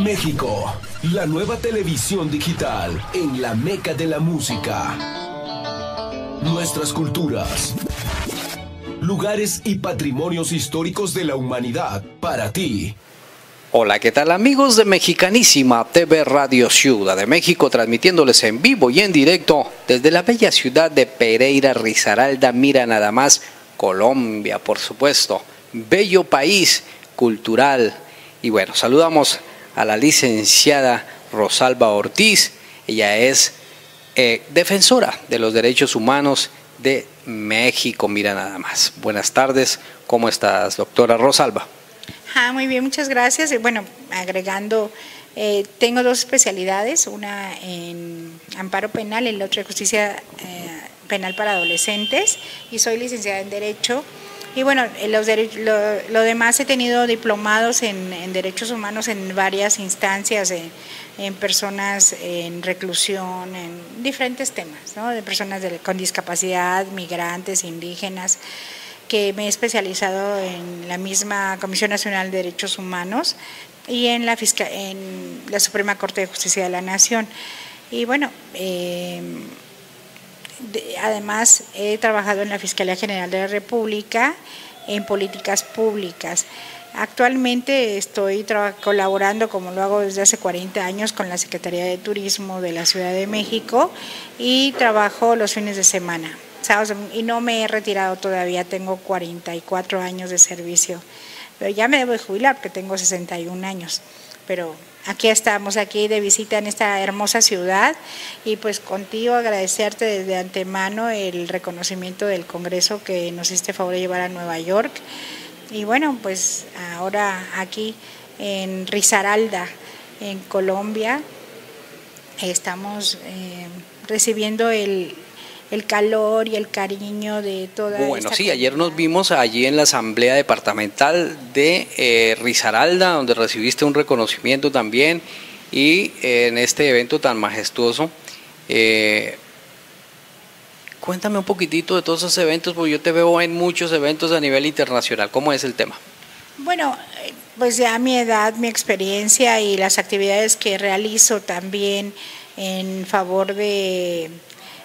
México, la nueva televisión digital en la meca de la música. Nuestras culturas, lugares y patrimonios históricos de la humanidad para ti. Hola, ¿qué tal amigos de Mexicanísima TV Radio Ciudad de México, transmitiéndoles en vivo y en directo desde la bella ciudad de Pereira, Risaralda, mira nada más, Colombia, por supuesto, bello país cultural. Y bueno, saludamos a la licenciada Rosalba Ortiz, ella es eh, defensora de los derechos humanos de México, mira nada más. Buenas tardes, ¿cómo estás, doctora Rosalba? Ah, muy bien, muchas gracias. Bueno, agregando, eh, tengo dos especialidades, una en amparo penal y la otra en justicia eh, penal para adolescentes y soy licenciada en Derecho. Y bueno, los lo, demás he tenido diplomados en, derechos humanos en varias instancias, en, personas en reclusión, en diferentes temas, ¿no? de personas con discapacidad, migrantes, indígenas que me he especializado en la misma Comisión Nacional de Derechos Humanos y en la, en la Suprema Corte de Justicia de la Nación. Y bueno, eh, además he trabajado en la Fiscalía General de la República en políticas públicas. Actualmente estoy colaborando, como lo hago desde hace 40 años, con la Secretaría de Turismo de la Ciudad de México y trabajo los fines de semana y no me he retirado todavía, tengo 44 años de servicio, pero ya me debo de jubilar porque tengo 61 años, pero aquí estamos, aquí de visita en esta hermosa ciudad. Y pues contigo agradecerte desde antemano el reconocimiento del Congreso que nos hiciste favor de llevar a Nueva York. Y bueno, pues ahora aquí en Risaralda, en Colombia, estamos eh, recibiendo el el calor y el cariño de toda Bueno, sí, ayer nos vimos allí en la Asamblea Departamental de eh, Risaralda, donde recibiste un reconocimiento también, y eh, en este evento tan majestuoso. Eh, cuéntame un poquitito de todos esos eventos, porque yo te veo en muchos eventos a nivel internacional. ¿Cómo es el tema? Bueno, pues ya mi edad, mi experiencia y las actividades que realizo también en favor de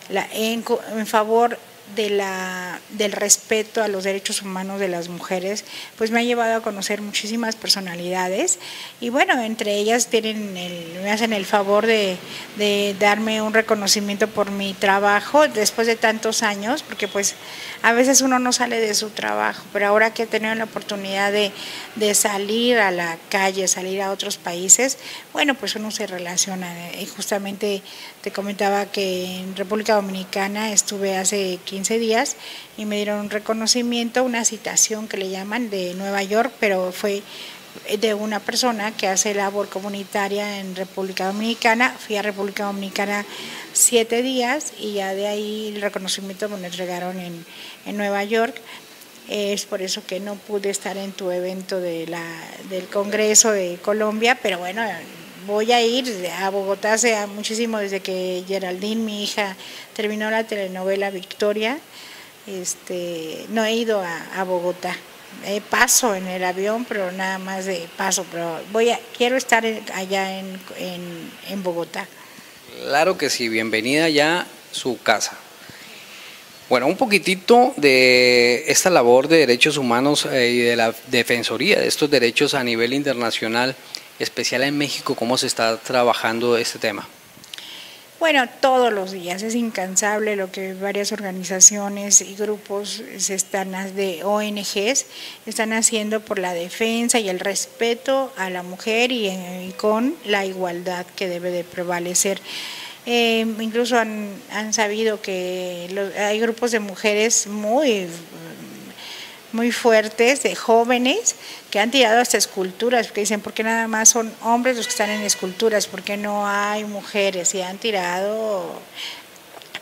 en, en favor de la, del respeto a los derechos humanos de las mujeres, pues me ha llevado a conocer muchísimas personalidades y bueno, entre ellas tienen me hacen el favor de, de, darme un reconocimiento por mi trabajo después de tantos años, porque pues a veces uno no sale de su trabajo, pero ahora que he tenido la oportunidad de, de salir a la calle, salir a otros países, bueno, pues uno se relaciona y justamente te comentaba que en República Dominicana estuve hace 15 días y me dieron un reconocimiento, una citación que le llaman de Nueva York, pero fue de una persona que hace labor comunitaria en República Dominicana. Fui a República Dominicana siete días y ya de ahí el reconocimiento me entregaron en, en Nueva York. Es por eso que no pude estar en tu evento de del Congreso de Colombia, pero bueno, voy a ir a Bogotá hace muchísimo desde que Geraldine, mi hija, terminó la telenovela Victoria. Este, no he ido a, Bogotá. paso en el avión, pero nada más de paso. Pero voy a, quiero estar allá en, en, Bogotá. Claro que sí, bienvenida ya su casa. Bueno, un poquitito de esta labor de derechos humanos eh, y de la defensoría de estos derechos a nivel internacional especial en México, ¿cómo se está trabajando este tema? Bueno, todos los días es incansable lo que varias organizaciones y grupos se están de ONGs están haciendo por la defensa y el respeto a la mujer y, eh, con la igualdad que debe de prevalecer. Eh, incluso han, han, sabido que hay grupos de mujeres muy muy fuertes de jóvenes que han tirado hasta esculturas, porque dicen, ¿por qué nada más son hombres los que están en esculturas? ¿Por qué no hay mujeres? Y han tirado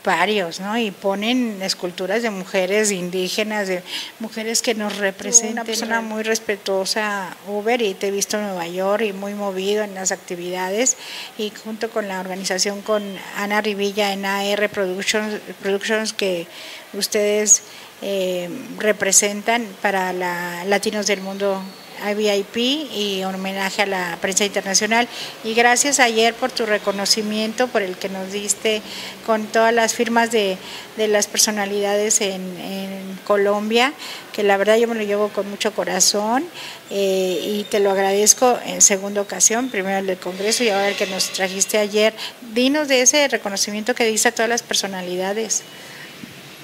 varios, ¿no? Y ponen esculturas de mujeres indígenas, de mujeres que nos representan. Una persona muy respetuosa, Uber, y te he visto en Nueva York y muy movido en las actividades. Y junto con la organización, con Ana Rivilla en AR Productions, Productions que ustedes eh, representan para la, latinos del mundo VIP y homenaje a la prensa internacional. Y gracias ayer por tu reconocimiento, por el que nos diste con todas las firmas de, las personalidades en, Colombia, que la verdad yo me lo llevo con mucho corazón eh, y te lo agradezco en segunda ocasión, primero el del Congreso y ahora el que nos trajiste ayer. Dinos de ese reconocimiento que diste a todas las personalidades.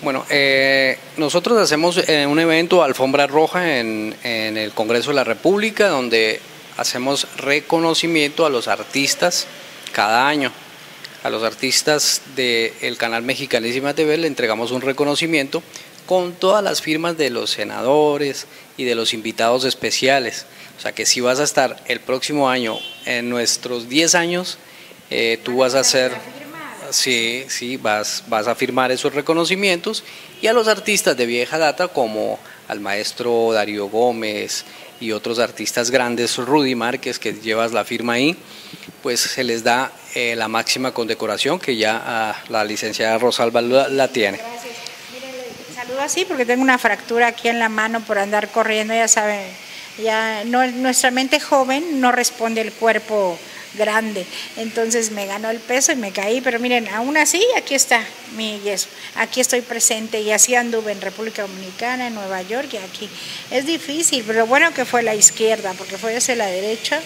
Bueno, eh, nosotros hacemos eh, un evento Alfombra Roja en, el Congreso de la República, donde hacemos reconocimiento a los artistas cada año. A los artistas del canal Mexicanísima TV le entregamos un reconocimiento con todas las firmas de los senadores y de los invitados especiales. O sea que si vas a estar el próximo año en nuestros 10 años, eh, tú vas a ser Sí, sí, vas, vas a firmar esos reconocimientos y a los artistas de vieja data como al maestro Darío Gómez y otros artistas grandes, Rudy Márquez, que llevas la firma ahí, pues se les da eh, la máxima condecoración que ya ah, la licenciada Rosalba la, tiene. Gracias. saludo así porque tengo una fractura aquí en la mano por andar corriendo, ya saben, ya no, nuestra mente joven no responde el cuerpo grande. Entonces me ganó el peso y me caí, pero miren, aún así aquí está mi yeso. Aquí estoy presente y así anduve en República Dominicana, en Nueva York y aquí. Es difícil, pero bueno que fue la izquierda, porque fue hacia la derecha,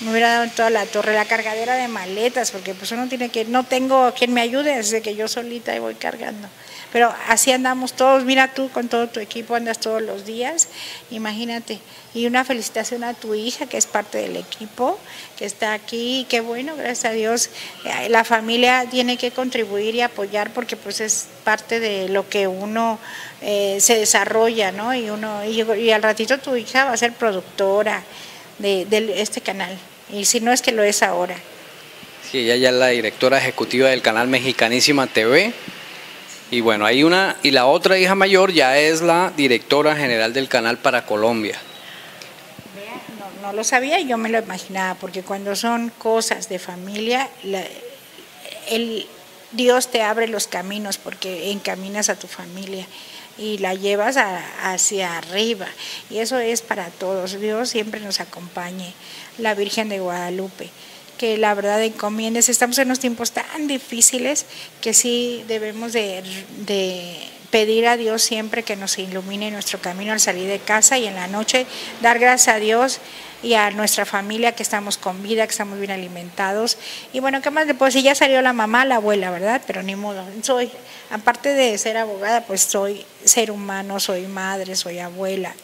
me hubiera dado toda la torre, la cargadera de maletas, porque pues uno tiene que, no tengo quien me ayude, así que yo solita voy cargando. Pero así andamos todos, mira tú con todo tu equipo andas todos los días, imagínate. Y una felicitación a tu hija que es parte del equipo, que está aquí, qué bueno, gracias a Dios. Eh, la familia tiene que contribuir y apoyar porque pues es parte de lo que uno eh, se desarrolla, ¿no? Y uno y, al ratito tu hija va a ser productora de este canal, y si no es que lo es ahora. Sí, ella ya es la directora ejecutiva del canal Mexicanísima TV y bueno, hay una, y la otra hija mayor ya es la directora general del canal para Colombia. Lo sabía, yo me lo imaginaba, porque cuando son cosas de familia, el, Dios te abre los caminos porque encaminas a tu familia y la llevas hacia arriba. Y eso es para todos. Dios siempre nos acompañe. La Virgen de Guadalupe que la verdad encomiendes. Estamos en unos tiempos tan difíciles que sí debemos de, pedir a Dios siempre que nos ilumine nuestro camino al salir de casa y en la noche dar gracias a Dios y a nuestra familia que estamos con vida, que estamos bien alimentados. Y bueno, ¿qué más después si Ya salió la mamá, la abuela, ¿verdad? Pero ni modo. Soy, aparte de ser abogada, pues soy ser humano, soy madre, soy abuela.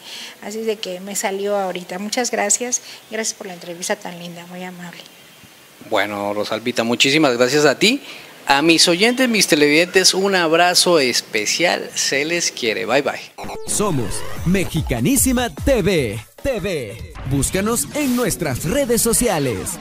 Así de que me salió ahorita. Muchas gracias. Gracias por la entrevista tan linda, muy amable. Bueno, Rosalvita, muchísimas gracias a ti. A mis oyentes, mis televidentes, un abrazo especial. Se les quiere. Bye bye. Somos Mexicanísima TV. TV. Búscanos en nuestras redes sociales.